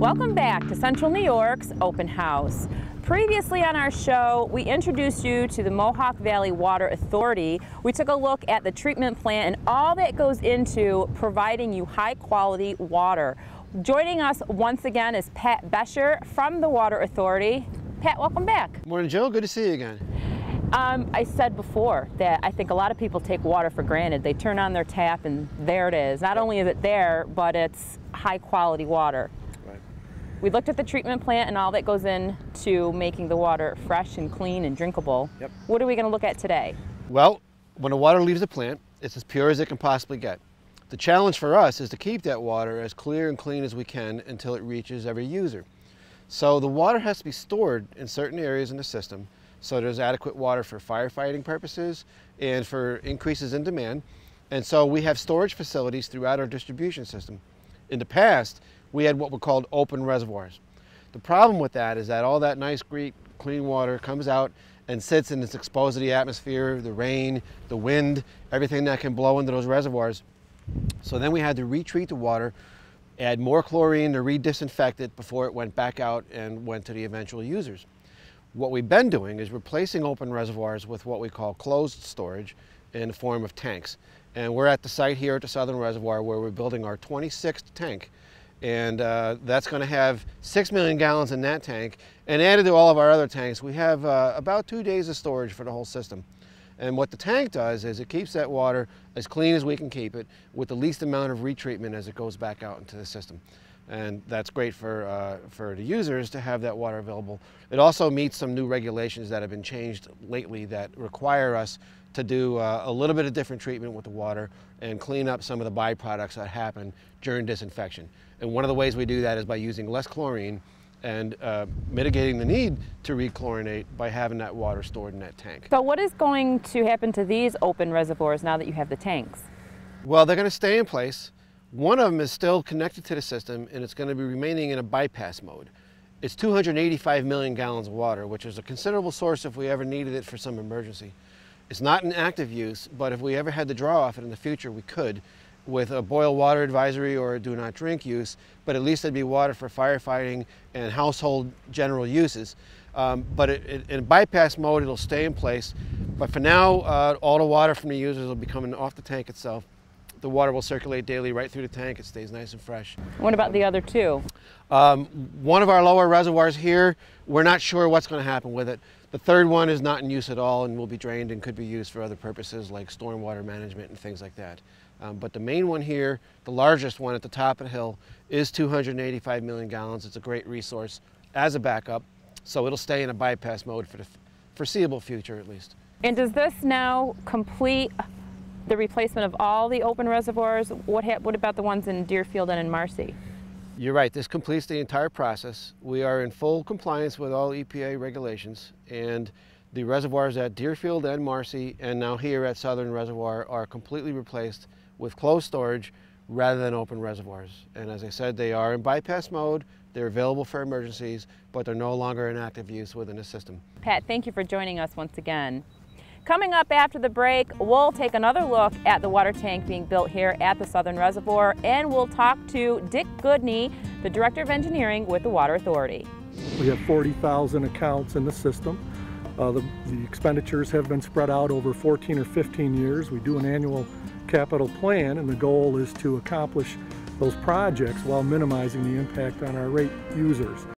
Welcome back to Central New York's Open House. Previously on our show, we introduced you to the Mohawk Valley Water Authority. We took a look at the treatment plant and all that goes into providing you high quality water. Joining us once again is Pat Becher from the Water Authority. Pat, welcome back. Morning, Jill. Good to see you again. Um, I said before that I think a lot of people take water for granted. They turn on their tap and there it is. Not only is it there, but it's high quality water. We looked at the treatment plant and all that goes into making the water fresh and clean and drinkable. Yep. What are we going to look at today? Well, when the water leaves the plant, it's as pure as it can possibly get. The challenge for us is to keep that water as clear and clean as we can until it reaches every user. So the water has to be stored in certain areas in the system so there's adequate water for firefighting purposes and for increases in demand. And so we have storage facilities throughout our distribution system. In the past, we had what were called open reservoirs. The problem with that is that all that nice, great, clean water comes out and sits and it's exposed to the atmosphere, the rain, the wind, everything that can blow into those reservoirs. So then we had to retreat the water, add more chlorine to re-disinfect it before it went back out and went to the eventual users. What we've been doing is replacing open reservoirs with what we call closed storage in the form of tanks. And we're at the site here at the Southern Reservoir where we're building our 26th tank. And uh, that's going to have 6 million gallons in that tank. And added to all of our other tanks, we have uh, about two days of storage for the whole system. And what the tank does is it keeps that water as clean as we can keep it with the least amount of retreatment as it goes back out into the system and that's great for, uh, for the users to have that water available. It also meets some new regulations that have been changed lately that require us to do uh, a little bit of different treatment with the water and clean up some of the byproducts that happen during disinfection. And one of the ways we do that is by using less chlorine and uh, mitigating the need to rechlorinate by having that water stored in that tank. So what is going to happen to these open reservoirs now that you have the tanks? Well, they're going to stay in place. One of them is still connected to the system and it's going to be remaining in a bypass mode. It's 285 million gallons of water, which is a considerable source if we ever needed it for some emergency. It's not in active use, but if we ever had to draw off it in the future, we could with a boil water advisory or a do not drink use, but at least it'd be water for firefighting and household general uses. Um, but it, it, in bypass mode, it'll stay in place. But for now, uh, all the water from the users will be coming off the tank itself the water will circulate daily right through the tank. It stays nice and fresh. What about the other two? Um, one of our lower reservoirs here, we're not sure what's going to happen with it. The third one is not in use at all and will be drained and could be used for other purposes like stormwater management and things like that. Um, but the main one here, the largest one at the top of the hill, is 285 million gallons. It's a great resource as a backup, so it'll stay in a bypass mode for the foreseeable future at least. And does this now complete the replacement of all the open reservoirs? What, what about the ones in Deerfield and in Marcy? You're right, this completes the entire process. We are in full compliance with all EPA regulations and the reservoirs at Deerfield and Marcy and now here at Southern Reservoir are completely replaced with closed storage rather than open reservoirs. And as I said, they are in bypass mode, they're available for emergencies, but they're no longer in active use within the system. Pat, thank you for joining us once again. Coming up after the break, we'll take another look at the water tank being built here at the Southern Reservoir, and we'll talk to Dick Goodney, the Director of Engineering with the Water Authority. We have 40,000 accounts in the system. Uh, the, the expenditures have been spread out over 14 or 15 years. We do an annual capital plan, and the goal is to accomplish those projects while minimizing the impact on our rate users.